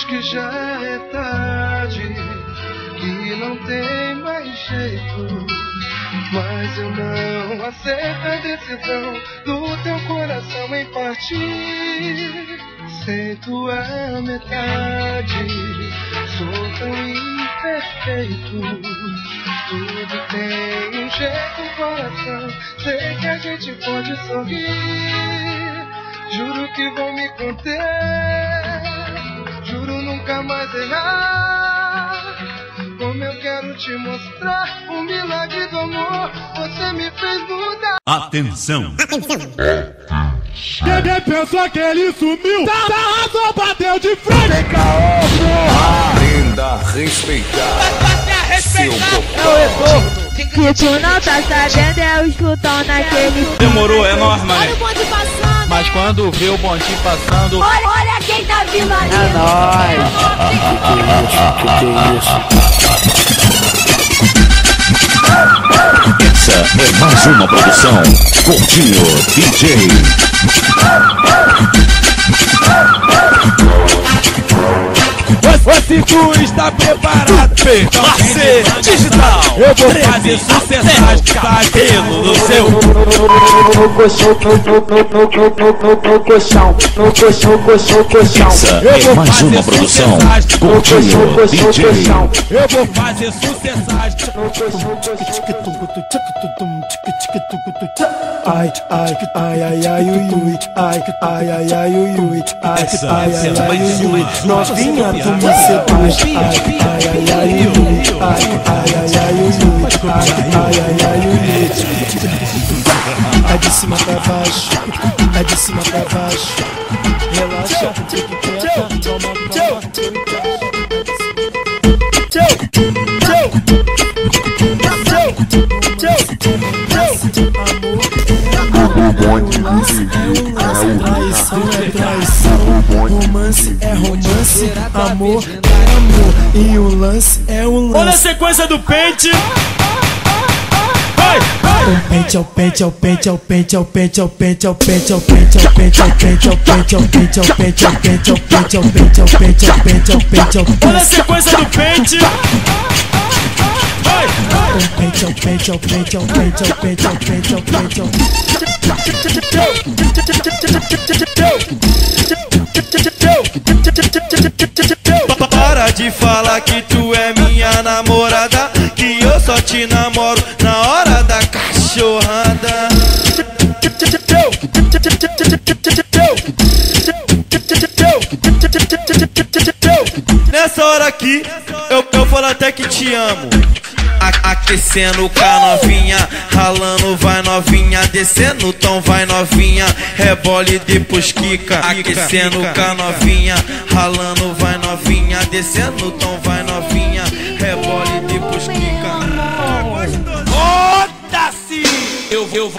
Acho que já é tarde, que não tem mais jeito. Mas eu não aceito a decisão do teu coração em partir. Sem tua metade, sou tão imperfeito. Tudo tem um jeito, coração. Sei que a gente pode sorrir. Juro que vou me conter. Nunca mais errar. Como eu quero te mostrar o milagre do amor. Você me fez mudar. Atenção! Quem pensou que ele sumiu? Tá, tá razão, bateu de frente! Aprenda a respeitar seu cocô. Se tu não tá sabendo, é o escutão naquele. Demorou, é nós, mano. Olha o bonde passando. Mas quando vê o bontinho passando, Olha, olha quem tá vindo ali. É nóis. Essa é mais uma produção. Continho DJ. Se tu está preparado, Então, parceiro digital. Eu vou fazer sucesso cabelo no seu no colchão, no, no, no, no, no, no, no colchão, no colchão, colchão, colchão. Essa é mais uma produção. Continho DJ. Eu vou fazer sucessagem. Ai, ai, ai, ai, ai, ui, ui, ai, ai, ai, ai, ui, ui, ai, ai, ai, ai, ui, ui, novinha tu me seduz, ai, ai, ai, ai, ui, ui, ai, ai, ai, ai, ui, ui, ai, ai, ai, ai, ui, ui. É de cima pra baixo, é de cima pra baixo, relaxa, fique quieta, toma, toma, O bonde Gigi Traição é traição, romance é romance, amor é amor, e o lance é um Olha a lance. sequência do pente. O pente é o pente é o pente é o pente é o pente é o pente é o pente é o pente é o pente é o pente é o pente é o pente é o pente é o pente é o pente é o pente é o pente é o pente é o pente é o Olha a pente sequência do pente vai! Peito, peito, peito, peito, peito, peito, peito. Para de falar que tu é minha namorada, que eu só te namoro na hora da cachorrada. Nessa hora aqui, eu, eu falo até que te amo. A- Aquecendo com a novinha, ralando vai novinha, descendo o tom vai novinha, rebole depois quica. Aquecendo com a novinha, ralando vai novinha, descendo o tom vai novinha, rebole depois quica. Foda-se! Eu, eu,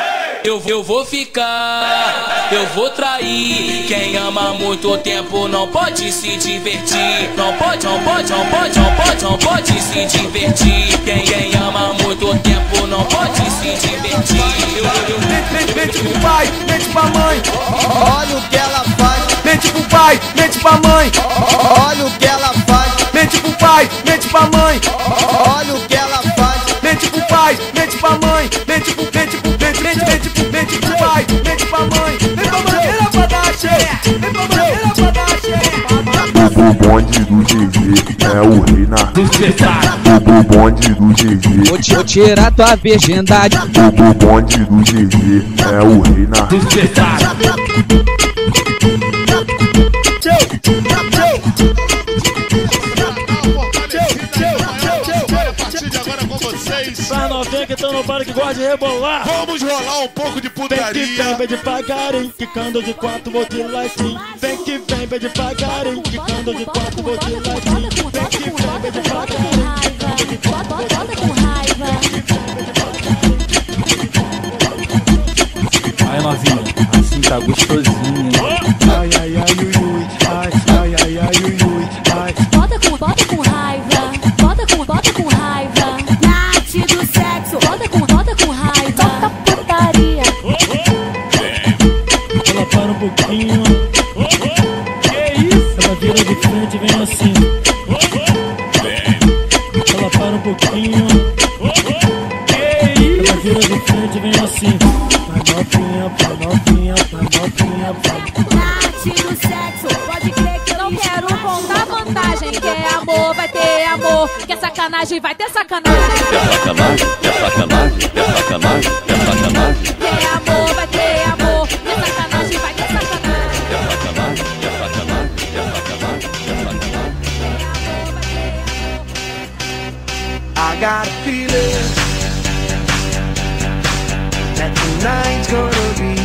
eu, eu vou ficar, eu vou trair. Quem ama muito tempo não pode se divertir. Não pode, não pode, não pode, não pode, não pode se divertir. Quem, quem ama muito tempo não pode se divertir. Eu, eu, eu, Mente, mente pro pai, mente pra mãe. Olha o que ela faz, Mente pro pai, mente pra mãe. olha o que ela faz, Mente pro pai, mente pra mãe. olha o que ela faz. Mente pro pai, mente pra mãe. Mente pro, mente pro, mente, pro, pai, mente pra mãe. Vem pra maneira pra dar cheio. Vem pra maneira pra dar cheio. O bonde do Gigi é o rei na O bonde do Gigi Vou, te- vou tirar tua virgindade. O bonde do Gigi é o rei na Novinha que tão no bar que gosta de rebolar. Vamos rolar um pouco de Vem que putaria. vem, vem devagarinho, quicando de quatro, vou de latim. Vem que vem, vem devagarinho, quicando de quatro, vou de latim. Vem que vem, vem devagarinho. Aí novinha, assim tá gostosinho. Ai, ai, ai, ui, ui. Ai, ai, ai, ai, ui, ui. Ai, Bota com, bota com raiva. Bota com, bota com raiva. pouquinho. Oh, isso? Ela vira de frente e vem assim. Ela para um pouquinho. Que isso? Ela vira de frente e vem assim. Panopinha, panopinha, panopinha, panopinha. Nath do sexo, pode crer que eu não quero contar vantagem. Quer é amor, vai ter amor. Que é sacanagem, vai ter sacanagem. Que é sacanagem, que é sacanagem, que é sacanagem, é é got a feeling that tonight's gonna be